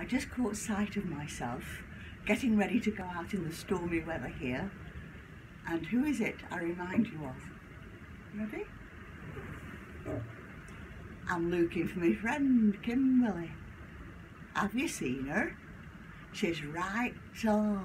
I just caught sight of myself getting ready to go out in the stormy weather here. And who is it I remind you of? Ready? I'm looking for my friend Kimberley. Have you seen her? She's right off.